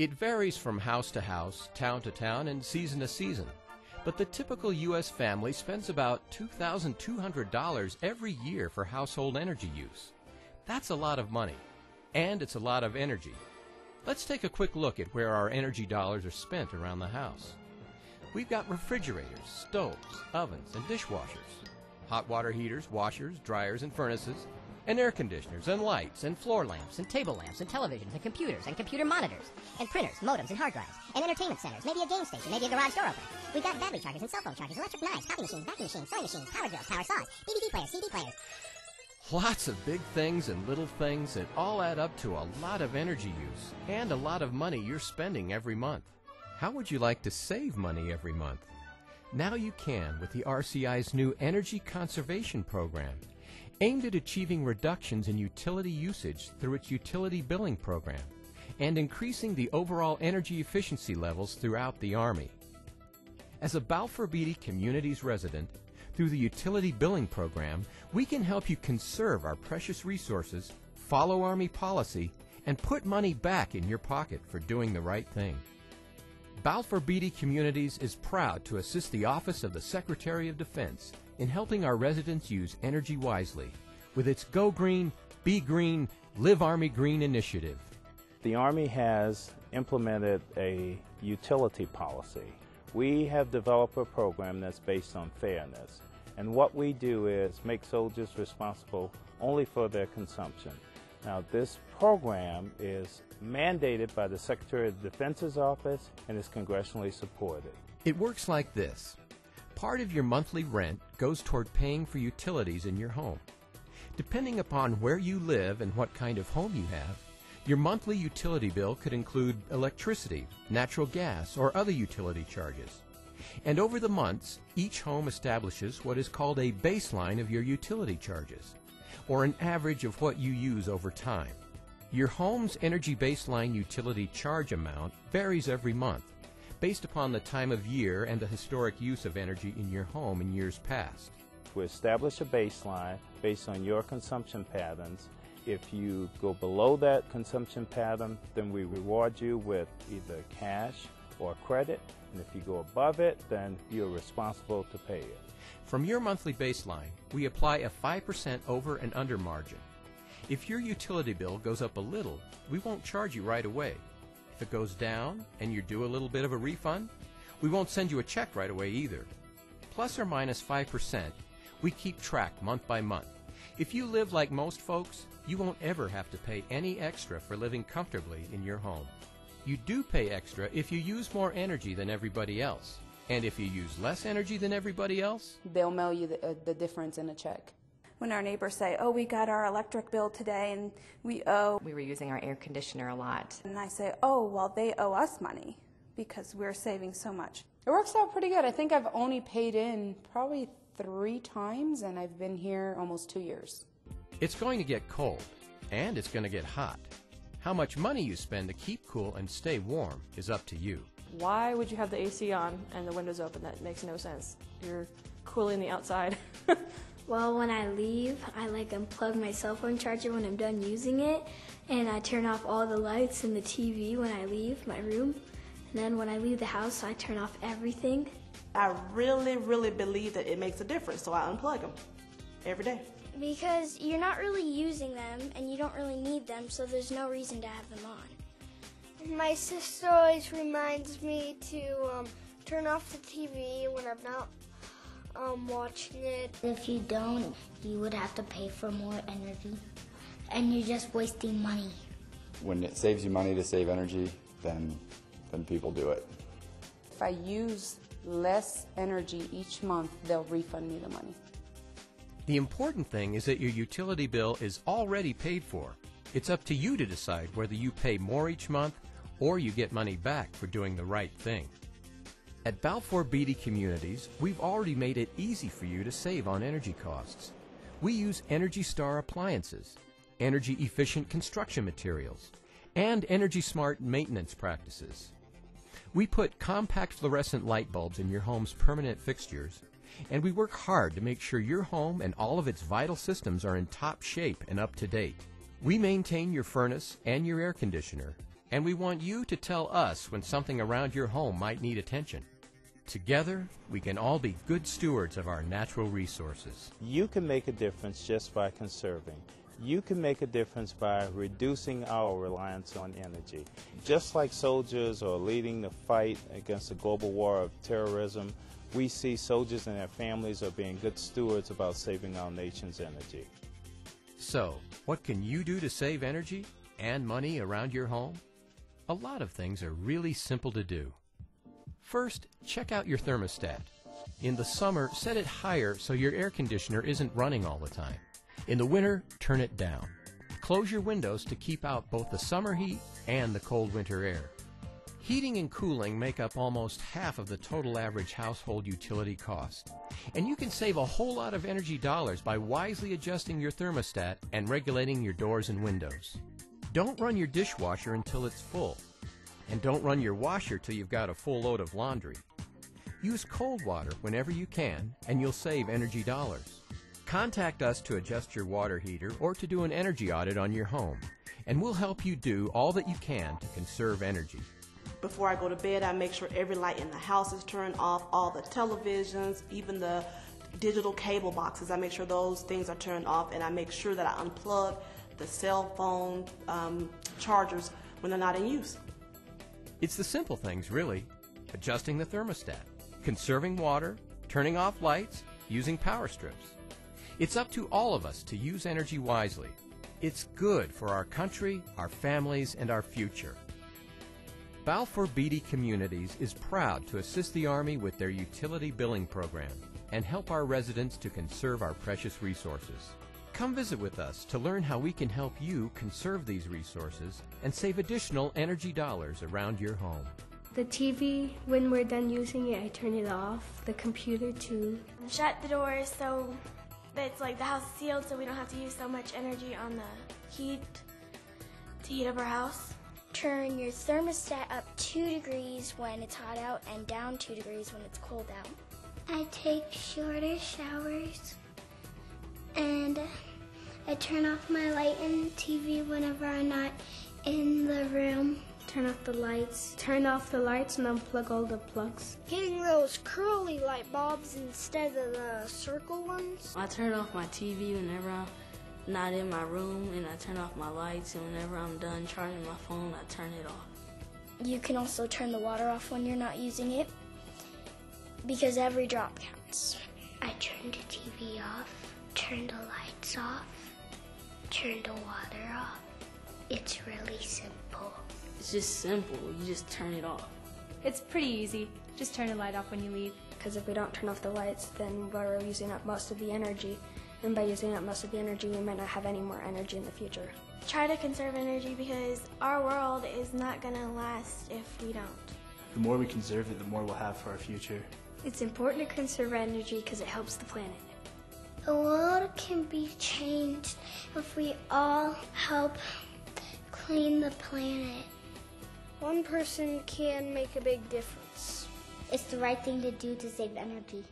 It varies from house to house, town to town, and season to season. But the typical U.S. family spends about $2,200 every year for household energy use. That's a lot of money. And it's a lot of energy. Let's take a quick look at where our energy dollars are spent around the house. We've got refrigerators, stoves, ovens, and dishwashers, hot water heaters, washers, dryers, and furnaces, and air conditioners, and lights, and floor lamps, and table lamps, and televisions, and computers, and computer monitors, and printers, modems, and hard drives, and entertainment centers, maybe a game station, maybe a garage door opener. We've got battery chargers and cell phone chargers, electric knives, copy machines, vacuum machines, sewing machines, power drills, power saws, DVD players, CD players. Lots of big things and little things that all add up to a lot of energy use and a lot of money you're spending every month. How would you like to save money every month? Now you can with the RCI's new Energy Conservation Program aimed at achieving reductions in utility usage through its utility billing program and increasing the overall energy efficiency levels throughout the Army. As a Balfour Beatty Communities resident, through the utility billing program, we can help you conserve our precious resources, follow Army policy, and put money back in your pocket for doing the right thing. Balfour Beatty Communities is proud to assist the Office of the Secretary of Defense in helping our residents use energy wisely with its Go Green, Be Green, Live Army Green initiative. The Army has implemented a utility policy. We have developed a program that's based on fairness. And what we do is make soldiers responsible only for their consumption. Now, this program is mandated by the Secretary of Defense's office and is congressionally supported. It works like this part of your monthly rent goes toward paying for utilities in your home. Depending upon where you live and what kind of home you have, your monthly utility bill could include electricity, natural gas, or other utility charges. And over the months, each home establishes what is called a baseline of your utility charges, or an average of what you use over time. Your home's energy baseline utility charge amount varies every month based upon the time of year and the historic use of energy in your home in years past. We establish a baseline based on your consumption patterns. If you go below that consumption pattern, then we reward you with either cash or credit. And if you go above it, then you're responsible to pay it. From your monthly baseline, we apply a 5% over and under margin. If your utility bill goes up a little, we won't charge you right away. It goes down and you're due a little bit of a refund, we won't send you a check right away either. Plus or minus 5%, we keep track month by month. If you live like most folks, you won't ever have to pay any extra for living comfortably in your home. You do pay extra if you use more energy than everybody else. And if you use less energy than everybody else, they'll mail you the, uh, the difference in a check when our neighbors say, oh, we got our electric bill today and we owe. We were using our air conditioner a lot. And I say, oh, well, they owe us money because we're saving so much. It works out pretty good. I think I've only paid in probably three times and I've been here almost two years. It's going to get cold and it's going to get hot. How much money you spend to keep cool and stay warm is up to you. Why would you have the AC on and the windows open? That makes no sense. You're cooling the outside. Well, when I leave, I like unplug my cell phone charger when I'm done using it, and I turn off all the lights and the TV when I leave my room. And then when I leave the house, I turn off everything. I really, really believe that it makes a difference, so I unplug them every day. Because you're not really using them and you don't really need them, so there's no reason to have them on. My sister always reminds me to um, turn off the TV when I'm not um, watching it. If you don't, you would have to pay for more energy, and you're just wasting money. When it saves you money to save energy, then, then people do it. If I use less energy each month, they'll refund me the money. The important thing is that your utility bill is already paid for. It's up to you to decide whether you pay more each month or you get money back for doing the right thing. At Balfour Beatty Communities, we've already made it easy for you to save on energy costs. We use Energy Star appliances, energy efficient construction materials, and energy smart maintenance practices. We put compact fluorescent light bulbs in your home's permanent fixtures, and we work hard to make sure your home and all of its vital systems are in top shape and up to date. We maintain your furnace and your air conditioner, And we want you to tell us when something around your home might need attention. Together, we can all be good stewards of our natural resources. You can make a difference just by conserving. You can make a difference by reducing our reliance on energy. Just like soldiers are leading the fight against the global war of terrorism, we see soldiers and their families are being good stewards about saving our nation's energy. So, what can you do to save energy and money around your home? A lot of things are really simple to do. First, check out your thermostat. In the summer, set it higher so your air conditioner isn't running all the time. In the winter, turn it down. Close your windows to keep out both the summer heat and the cold winter air. Heating and cooling make up almost half of the total average household utility cost. And you can save a whole lot of energy dollars by wisely adjusting your thermostat and regulating your doors and windows. Don't run your dishwasher until it's full. And don't run your washer till you've got a full load of laundry. Use cold water whenever you can, and you'll save energy dollars. Contact us to adjust your water heater or to do an energy audit on your home, and we'll help you do all that you can to conserve energy. Before I go to bed, I make sure every light in the house is turned off, all the televisions, even the digital cable boxes. I make sure those things are turned off, and I make sure that I unplug the cell phone um, chargers when they're not in use. It's the simple things, really. Adjusting the thermostat, conserving water, turning off lights, using power strips. It's up to all of us to use energy wisely. It's good for our country, our families, and our future. Balfour Beatty Communities is proud to assist the Army with their utility billing program and help our residents to conserve our precious resources. Come visit with us to learn how we can help you conserve these resources and save additional energy dollars around your home. The TV, when we're done using it, I turn it off. The computer, too. Shut the doors so that it's like the house is sealed so we don't have to use so much energy on the heat to heat up our house. Turn your thermostat up 2 degrees when it's hot out and down 2 degrees when it's cold out. I take shorter showers and I turn off my light and TV whenever I'm not in the room. Turn off the lights. Turn off the lights and unplug all the plugs. Getting those curly light bulbs instead of the circle ones. I turn off my TV whenever I'm not in my room and I turn off my lights and whenever I'm done charging my phone, I turn it off. You can also turn the water off when you're not using it because every drop counts. I turn the TV off, turn the lights off, turn the water off. It's really simple. It's just simple. You just turn it off. It's pretty easy. Just turn the light off when you leave. Because if we don't turn off the lights, then we're using up most of the energy. And by using up most of the energy, we might not have any more energy in the future. Try to conserve energy because our world is not going to last if we don't. The more we conserve it, the more we'll have for our future. It's important to conserve energy because it helps the planet. The world can be changed if we all help clean the planet. One person can make a big difference. It's the right thing to do to save energy.